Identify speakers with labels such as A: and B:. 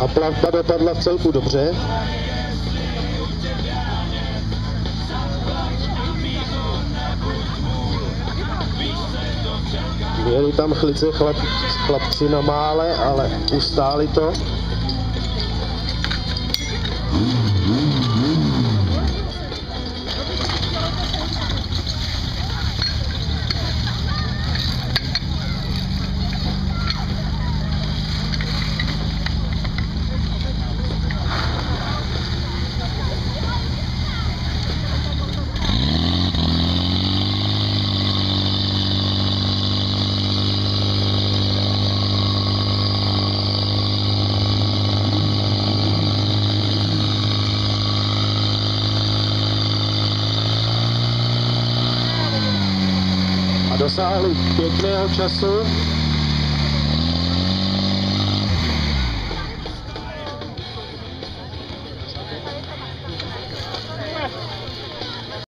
A: A plavba dopadla v celku dobře. Měli tam chlice chlap, chlapci na mále, ale ustáli to. a dosáhli pěkného času